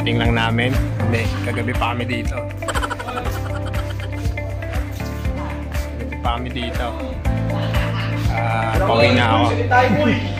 kakarating lang namin. Hindi, kagabi pa kami dito. Kagabi pa kami dito. Ah, pauwi na ako.